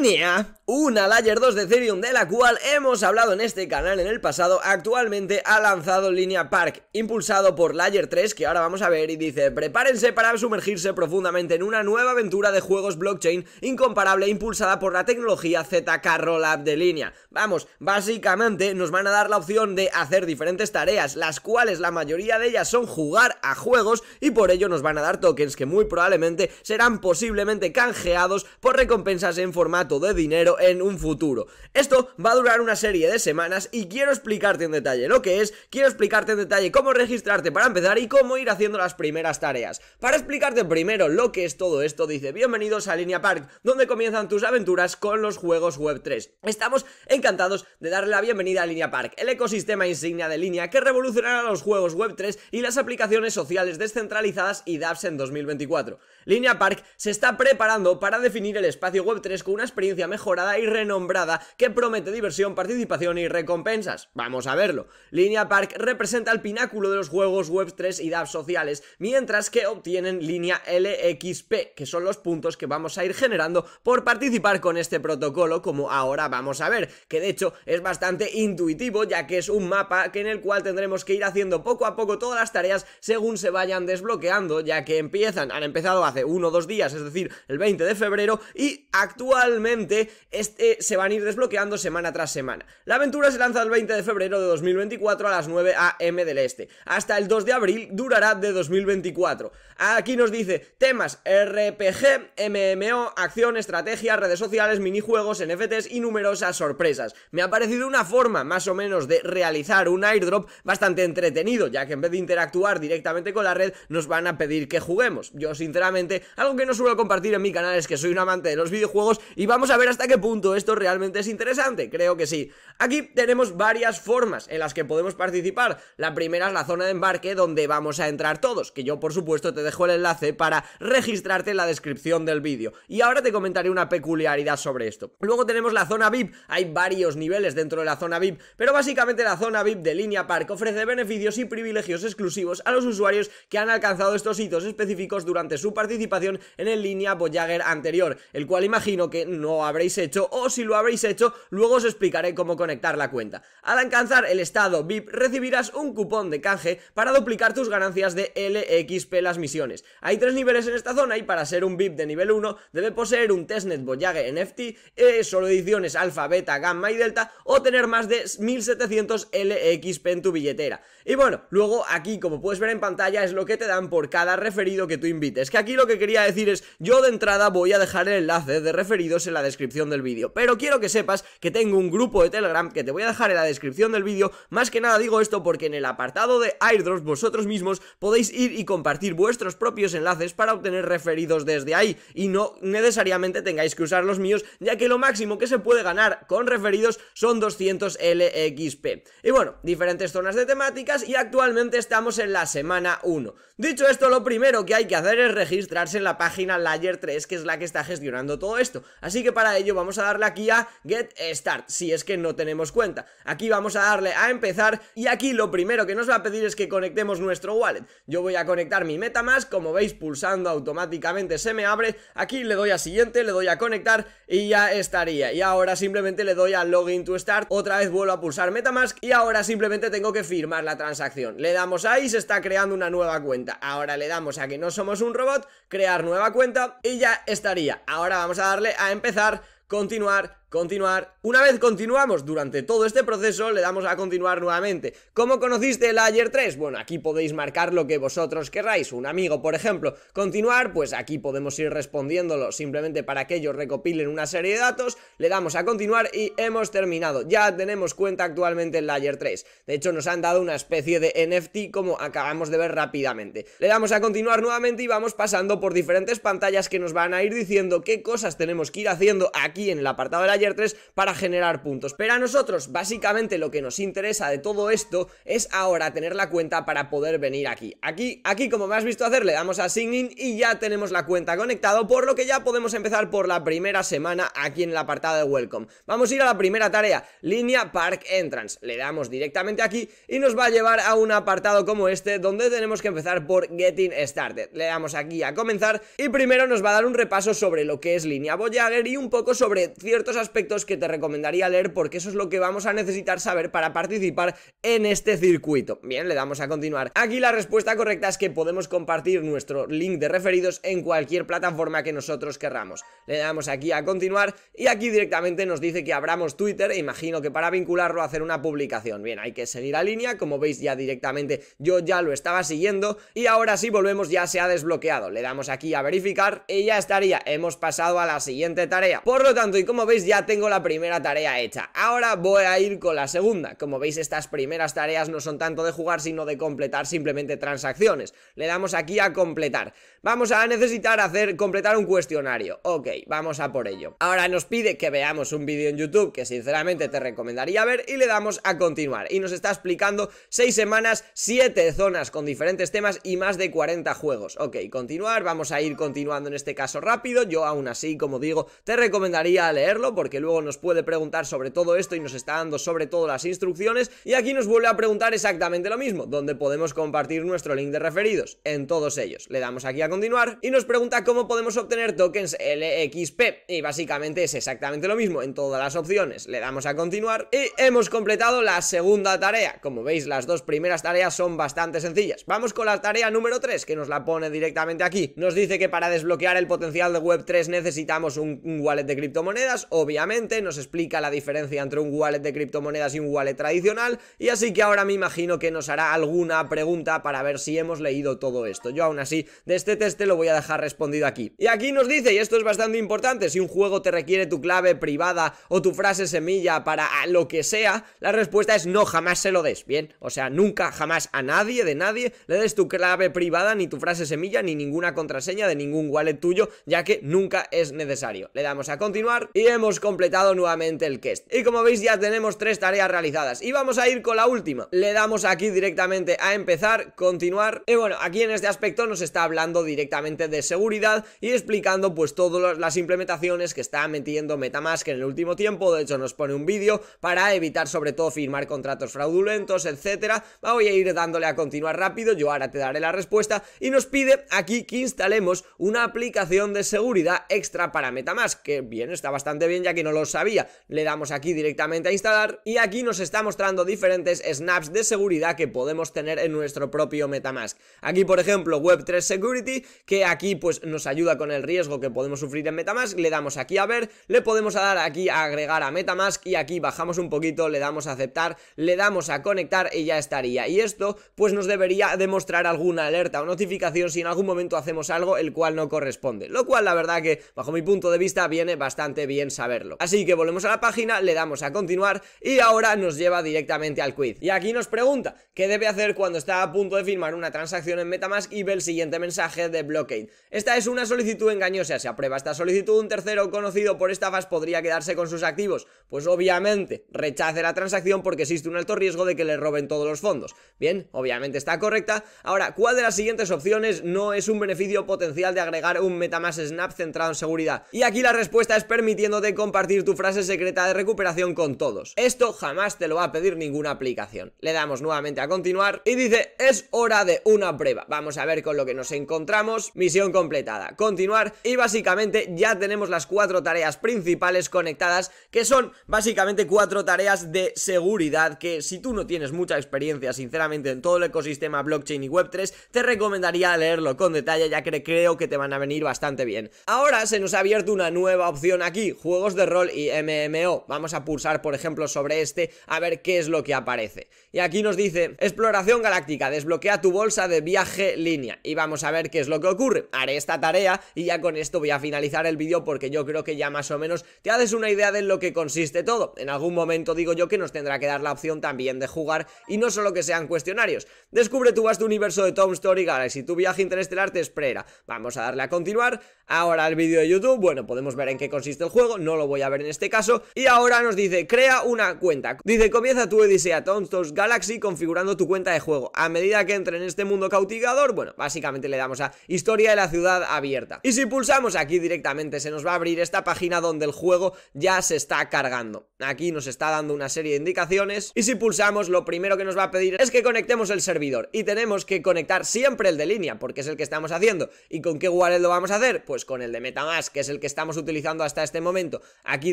Línea, una Layer 2 de Ethereum de la cual hemos hablado en este canal en el pasado, actualmente ha lanzado Línea Park, impulsado por Layer 3, que ahora vamos a ver, y dice, prepárense para sumergirse profundamente en una nueva aventura de juegos blockchain incomparable impulsada por la tecnología ZK Rollup de Línea. Vamos, básicamente nos van a dar la opción de hacer diferentes tareas, las cuales la mayoría de ellas son jugar a juegos y por ello nos van a dar tokens que muy probablemente serán posiblemente canjeados por recompensas en forma formato de dinero en un futuro. Esto va a durar una serie de semanas y quiero explicarte en detalle lo que es, quiero explicarte en detalle cómo registrarte para empezar y cómo ir haciendo las primeras tareas. Para explicarte primero lo que es todo esto, dice bienvenidos a Línea Park, donde comienzan tus aventuras con los juegos Web3. Estamos encantados de darle la bienvenida a Línea Park, el ecosistema insignia de línea que revolucionará los juegos Web3 y las aplicaciones sociales descentralizadas y dApps en 2024. Línea Park se está preparando para definir el espacio Web3 con una experiencia mejorada y renombrada que promete diversión, participación y recompensas. Vamos a verlo. Línea Park representa el pináculo de los juegos Web3 y dApps sociales, mientras que obtienen línea LXP, que son los puntos que vamos a ir generando por participar con este protocolo, como ahora vamos a ver, que de hecho es bastante intuitivo, ya que es un mapa que en el cual tendremos que ir haciendo poco a poco todas las tareas según se vayan desbloqueando, ya que empiezan, han empezado hace uno o dos días, es decir, el 20 de febrero, y actualmente este se van a ir desbloqueando semana tras semana. La aventura se lanza el 20 de febrero de 2024 a las 9 am del este. Hasta el 2 de abril durará de 2024. Aquí nos dice temas RPG, MMO, acción, estrategia, redes sociales, minijuegos, NFTs y numerosas sorpresas. Me ha parecido una forma más o menos de realizar un airdrop bastante entretenido, ya que en vez de interactuar directamente con la red nos van a pedir que juguemos. Yo sinceramente, algo que no suelo compartir en mi canal es que soy un amante de los videojuegos y vamos a ver hasta qué punto esto realmente es interesante, creo que sí. Aquí tenemos varias formas en las que podemos participar. La primera es la zona de embarque donde vamos a entrar todos, que yo por supuesto te dejo el enlace para registrarte en la descripción del vídeo. Y ahora te comentaré una peculiaridad sobre esto. Luego tenemos la zona VIP, hay varios niveles dentro de la zona VIP, pero básicamente la zona VIP de Línea Park ofrece beneficios y privilegios exclusivos a los usuarios que han alcanzado estos hitos específicos durante su participación en el Línea Voyager anterior, el cual imagino que no habréis hecho o si lo habréis hecho, luego os explicaré cómo conectar la cuenta. Al alcanzar el estado VIP recibirás un cupón de canje para duplicar tus ganancias de LXP las misiones. Hay tres niveles en esta zona y para ser un VIP de nivel 1 debe poseer un testnet Voyage NFT, eh, solo ediciones alfa, beta, gamma y delta o tener más de 1700 LXP en tu billetera. Y bueno, luego aquí como puedes ver en pantalla es lo que te dan por cada referido que tú invites. Que aquí lo que quería decir es, yo de entrada voy a dejar el enlace de referido en la descripción del vídeo. Pero quiero que sepas que tengo un grupo de Telegram que te voy a dejar en la descripción del vídeo. Más que nada digo esto porque en el apartado de airdrops vosotros mismos podéis ir y compartir vuestros propios enlaces para obtener referidos desde ahí y no necesariamente tengáis que usar los míos, ya que lo máximo que se puede ganar con referidos son 200 LXP. Y bueno, diferentes zonas de temáticas y actualmente estamos en la semana 1. Dicho esto, lo primero que hay que hacer es registrarse en la página Layer 3, que es la que está gestionando todo esto. Así que para ello vamos a darle aquí a Get Start, si es que no tenemos cuenta. Aquí vamos a darle a empezar y aquí lo primero que nos va a pedir es que conectemos nuestro wallet. Yo voy a conectar mi Metamask, como veis pulsando automáticamente se me abre. Aquí le doy a siguiente, le doy a conectar y ya estaría. Y ahora simplemente le doy a Login to Start, otra vez vuelvo a pulsar Metamask y ahora simplemente tengo que firmar la transacción. Le damos ahí, se está creando una nueva cuenta. Ahora le damos a que no somos un robot, crear nueva cuenta y ya estaría. Ahora vamos a darle a empezar, continuar, continuar. Una vez continuamos durante todo este proceso, le damos a continuar nuevamente. ¿Cómo conociste el Ayer 3? Bueno, aquí podéis marcar lo que vosotros querráis. Un amigo, por ejemplo, continuar, pues aquí podemos ir respondiéndolo simplemente para que ellos recopilen una serie de datos. Le damos a continuar y hemos terminado. Ya tenemos cuenta actualmente en Layer 3. De hecho, nos han dado una especie de NFT como acabamos de ver rápidamente. Le damos a continuar nuevamente y vamos pasando por diferentes pantallas que nos van a ir diciendo qué cosas tenemos que ir haciendo aquí en el apartado de la Layer 3 para generar puntos. Pero a nosotros, básicamente lo que nos interesa de todo esto es ahora tener la cuenta para poder venir aquí. Aquí, aquí como me has visto hacer, le damos a Sign In y ya tenemos la cuenta conectado, por lo que ya podemos empezar por la primera semana aquí en el apartado de Welcome. Vamos a ir a la primera tarea, línea Park Entrance. Le damos directamente aquí y nos va a llevar a un apartado como este donde tenemos que empezar por Getting Started. Le damos aquí a comenzar y primero nos va a dar un repaso sobre lo que es línea Voyager y un poco sobre ciertos aspectos que te recomendaría leer porque eso es lo que vamos a necesitar saber para participar en este circuito. Bien, le damos a continuar. Aquí la respuesta correcta es que podemos compartir nuestro link de referidos en cualquier plataforma que nosotros querramos. Le damos aquí a continuar y aquí directamente nos dice que abramos Twitter e imagino que para vincularlo a hacer una publicación. Bien, hay que seguir a línea, como veis ya directamente yo ya lo estaba siguiendo y ahora sí volvemos ya se ha desbloqueado. Le damos aquí a verificar y ya estaría, hemos pasado a la siguiente tarea. Por lo tanto, y como veis ya tengo la primera tarea hecha. Ahora voy a ir con la segunda. Como veis estas primeras tareas no son tanto de jugar sino de completar simplemente transacciones. Le damos aquí a completar. Vamos a necesitar hacer completar un cuestionario. Ok, vamos a por ello. Ahora nos pide que veamos un vídeo en YouTube que sinceramente te recomendaría ver y le damos a continuar. Y nos está explicando 6 semanas, 7 zonas con diferentes temas y más de 40 juegos. Ok, continuar, vamos a ir continuando en este caso rápido. Yo aún así, como digo, te recomendaría leerlo porque luego nos puede preguntar sobre todo esto y nos está dando sobre todo las instrucciones. Y aquí nos vuelve a preguntar exactamente lo mismo, donde podemos compartir nuestro link de referidos. En todos ellos. Le damos aquí a continuar y nos pregunta cómo podemos obtener tokens LXP y básicamente es exactamente lo mismo en todas las opciones, le damos a continuar y hemos completado la segunda tarea, como veis las dos primeras tareas son bastante sencillas, vamos con la tarea número 3 que nos la pone directamente aquí, nos dice que para desbloquear el potencial de Web3 necesitamos un, un wallet de criptomonedas, obviamente nos explica la diferencia entre un wallet de criptomonedas y un wallet tradicional y así que ahora me imagino que nos hará alguna pregunta para ver si hemos leído todo esto, yo aún así de este test lo voy a dejar respondido aquí. Y aquí nos dice, y esto es bastante importante, si un juego te requiere tu clave privada o tu frase semilla para lo que sea, la respuesta es no, jamás se lo des, ¿bien? O sea, nunca, jamás a nadie, de nadie, le des tu clave privada, ni tu frase semilla, ni ninguna contraseña de ningún wallet tuyo, ya que nunca es necesario. Le damos a continuar y hemos completado nuevamente el quest. Y como veis ya tenemos tres tareas realizadas. Y vamos a ir con la última. Le damos aquí directamente a empezar, continuar. Y bueno, aquí en este aspecto nos está hablando directamente de seguridad y explicando pues todas las implementaciones que está metiendo Metamask en el último tiempo, de hecho nos pone un vídeo para evitar sobre todo firmar contratos fraudulentos, etcétera. Voy a ir dándole a continuar rápido, yo ahora te daré la respuesta y nos pide aquí que instalemos una aplicación de seguridad extra para Metamask, que bien, está bastante bien ya que no lo sabía. Le damos aquí directamente a instalar y aquí nos está mostrando diferentes snaps de seguridad que podemos tener en nuestro propio Metamask. Aquí por ejemplo Web3 Security, que aquí pues nos ayuda con el riesgo que podemos sufrir en Metamask, le damos aquí a ver, le podemos dar aquí a agregar a Metamask y aquí bajamos un poquito, le damos a aceptar, le damos a conectar y ya estaría. Y esto pues nos debería demostrar alguna alerta o notificación si en algún momento hacemos algo el cual no corresponde, lo cual la verdad que bajo mi punto de vista viene bastante bien saberlo. Así que volvemos a la página, le damos a continuar y ahora nos lleva directamente al quiz. Y aquí nos pregunta qué debe hacer cuando está a punto de firmar una transacción en Metamask y ve el siguiente mensaje de blockade. Esta es una solicitud engañosa, se aprueba esta solicitud, un tercero conocido por estafas podría quedarse con sus activos. Pues obviamente rechace la transacción porque existe un alto riesgo de que le roben todos los fondos. Bien, obviamente está correcta. Ahora, ¿cuál de las siguientes opciones no es un beneficio potencial de agregar un Metamask Snap centrado en seguridad? Y aquí la respuesta es permitiéndote compartir tu frase secreta de recuperación con todos. Esto jamás te lo va a pedir ninguna aplicación. Le damos nuevamente a continuar y dice, es hora de una prueba. Vamos a ver con lo que nos encontramos. Misión completada. Continuar y básicamente ya tenemos las cuatro tareas principales conectadas que son básicamente cuatro tareas de seguridad que si tú no tienes mucha experiencia sinceramente en todo el ecosistema blockchain y web3 te recomendaría leerlo con detalle ya que creo que te van a venir bastante bien. Ahora se nos ha abierto una nueva opción aquí, juegos de rol y MMO. Vamos a pulsar por ejemplo sobre este a ver qué es lo que aparece. Y aquí nos dice, exploración galáctica, desbloquea tu bolsa de viaje línea y vamos a ver qué es lo que ocurre. Haré esta tarea y ya con esto voy a finalizar el vídeo porque yo creo que ya más o menos te haces una idea de lo que consiste todo. En algún momento digo yo que nos tendrá que dar la opción también de jugar y no solo que sean cuestionarios. Descubre tu vasto universo de Tom Story Galaxy, tu viaje interestelar te espera. Vamos a darle a continuar. Ahora el vídeo de YouTube, bueno, podemos ver en qué consiste el juego, no lo voy a ver en este caso. Y ahora nos dice, crea una cuenta. Dice, comienza tu Odisea Tontos Galaxy configurando tu cuenta de juego. A medida que entre en este mundo cautigador, bueno, básicamente le damos a historia de la ciudad abierta. Y si pulsamos aquí directamente se nos va a abrir esta página donde el juego ya se está cargando. Aquí nos está dando una serie de indicaciones y si pulsamos lo primero que nos va a pedir es que conectemos el servidor y tenemos que conectar siempre el de línea porque es el que estamos haciendo. ¿Y con qué wallet lo vamos a hacer? Pues con el de Metamask, que es el que estamos utilizando hasta este momento. Aquí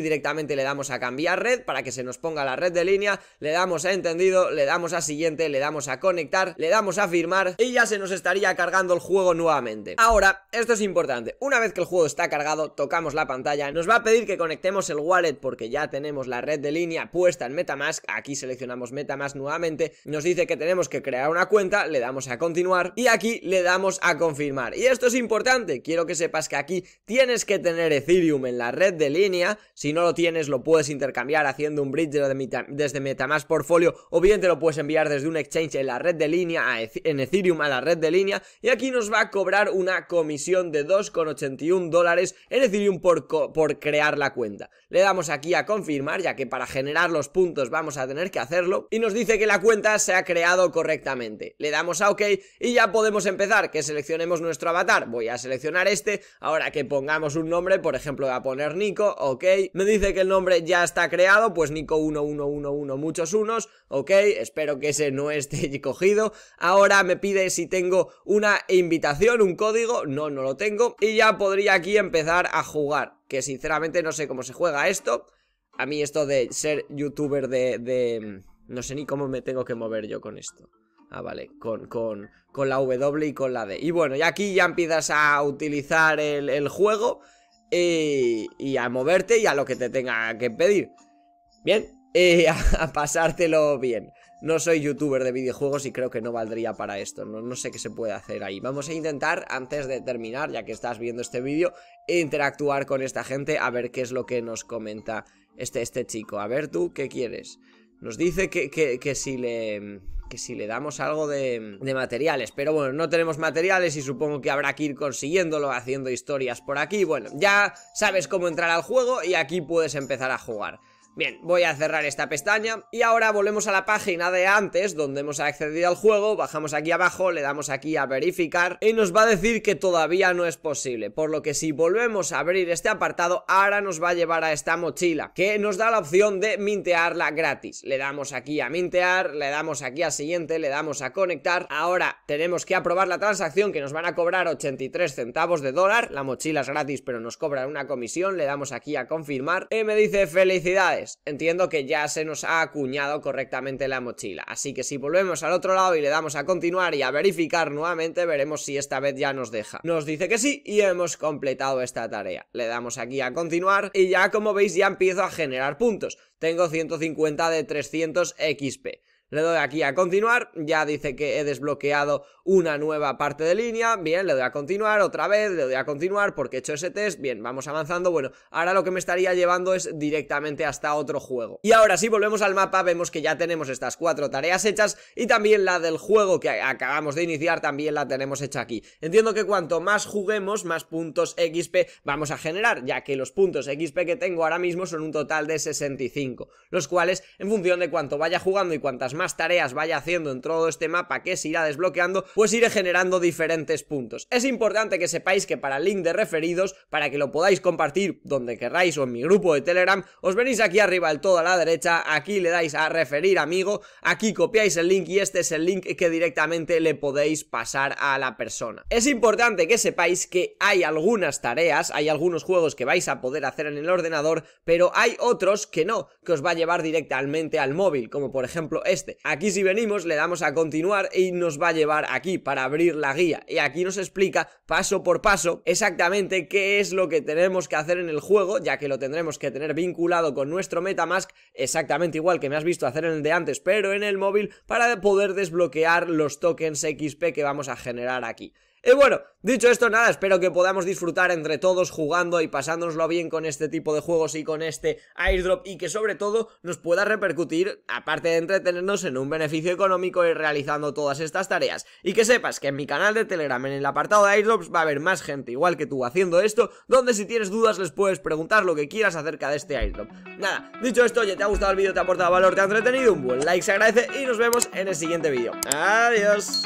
directamente le damos a cambiar red para que se nos ponga la red de línea, le damos a entendido, le damos a siguiente, le damos a conectar, le damos a firmar y ya se nos estaría cargando el juego nuevamente. Ahora, esto es importante, una vez que el juego está cargado, tocamos la pantalla, nos va a pedir que conectemos el wallet porque ya tenemos la red de línea puesta en Metamask, aquí seleccionamos Metamask nuevamente, nos dice que tenemos que crear una cuenta, le damos a continuar. Y aquí le damos a confirmar. Y esto es importante, quiero que sepas que aquí tienes que tener Ethereum en la red de línea, si no lo tienes lo puedes intercambiar haciendo un bridge desde Metamask Portfolio. O bien te lo puedes enviar desde un exchange en la red de línea, en Ethereum a la red de línea. Y aquí nos va a cobrar una comisión de 2,81 dólares en Ethereum por, por crear la cuenta. Le damos aquí a confirmar que para generar los puntos vamos a tener que hacerlo y nos dice que la cuenta se ha creado correctamente. Le damos a OK y ya podemos empezar, que seleccionemos nuestro avatar. Voy a seleccionar este, ahora que pongamos un nombre, por ejemplo voy a poner Nico, OK. Me dice que el nombre ya está creado, pues Nico 1111, muchos unos, ok, espero que ese no esté cogido. Ahora me pide si tengo una invitación, un código, no, no lo tengo. Y ya podría aquí empezar a jugar, que sinceramente no sé cómo se juega esto. A mí esto de ser youtuber de... de... No sé ni cómo me tengo que mover yo con esto. Ah, vale, con, con, con la W y con la D. Y bueno, y aquí ya empiezas a utilizar el, juego y, y, a moverte y a lo que te tenga que pedir. Bien, y a, pasártelo bien. No soy youtuber de videojuegos y creo que no valdría para esto, no, no, sé qué se puede hacer ahí. Vamos a intentar, antes de terminar, ya que estás viendo este vídeo, interactuar con esta gente a ver qué es lo que nos comenta este, este chico. A ver tú, ¿qué quieres? Nos dice que, que, si le que si le damos algo de, de, materiales, pero bueno, no tenemos materiales y supongo que habrá que ir consiguiéndolo haciendo historias por aquí, bueno, ya sabes cómo entrar al juego y aquí puedes empezar a jugar. Bien, voy a cerrar esta pestaña y ahora volvemos a la página de antes donde hemos accedido al juego, bajamos aquí abajo, le damos aquí a verificar y nos va a decir que todavía no es posible, por lo que si volvemos a abrir este apartado, ahora nos va a llevar a esta mochila que nos da la opción de mintearla gratis. Le damos aquí a mintear, le damos aquí a siguiente, le damos a conectar, ahora tenemos que aprobar la transacción que nos van a cobrar 83 centavos de dólar, la mochila es gratis pero nos cobran una comisión, le damos aquí a confirmar y me dice felicidades entiendo que ya se nos ha acuñado correctamente la mochila. Así que si volvemos al otro lado y le damos a continuar y a verificar nuevamente, veremos si esta vez ya nos deja. Nos dice que sí y hemos completado esta tarea. Le damos aquí a continuar y ya como veis ya empiezo a generar puntos. Tengo 150 de 300 XP. Le doy aquí a continuar, ya dice que he desbloqueado una nueva parte de línea, bien, le doy a continuar otra vez, le doy a continuar porque he hecho ese test, bien, vamos avanzando, bueno, ahora lo que me estaría llevando es directamente hasta otro juego. Y ahora si volvemos al mapa. Vemos que ya tenemos estas cuatro tareas hechas y también la del juego que acabamos de iniciar también la tenemos hecha aquí. Entiendo que cuanto más juguemos, más puntos XP vamos a generar, ya que los puntos XP que tengo ahora mismo son un total de 65, los cuales en función de cuánto vaya jugando y cuántas más tareas vaya haciendo en todo este mapa que se irá desbloqueando, pues iré generando diferentes puntos. Es importante que sepáis que para el link de referidos, para que lo podáis compartir donde queráis o en mi grupo de Telegram, os venís aquí arriba del todo a la derecha, aquí le dais a referir amigo, aquí copiáis el link y este es el link que directamente le podéis pasar a la persona. Es importante que sepáis que hay algunas tareas, hay algunos juegos que vais a poder hacer en el ordenador, pero hay otros que no, que os va a llevar directamente al móvil, como por ejemplo este Aquí si venimos le damos a continuar y nos va a llevar aquí para abrir la guía y aquí nos explica paso por paso exactamente qué es lo que tenemos que hacer en el juego ya que lo tendremos que tener vinculado con nuestro Metamask exactamente igual que me has visto hacer en el de antes pero en el móvil para poder desbloquear los tokens XP que vamos a generar aquí. Y bueno, dicho esto, nada, espero que podamos disfrutar entre todos jugando y pasándonoslo bien con este tipo de juegos y con este airdrop y que sobre todo nos pueda repercutir, aparte de entretenernos, en un beneficio económico y realizando todas estas tareas. Y que sepas que en mi canal de Telegram, en el apartado de airdrops, va a haber más gente igual que tú haciendo esto, donde si tienes dudas les puedes preguntar lo que quieras acerca de este airdrop. Nada, dicho esto, ya te ha gustado el vídeo, te ha aportado valor, te ha entretenido, un buen like se agradece y nos vemos en el siguiente vídeo. Adiós.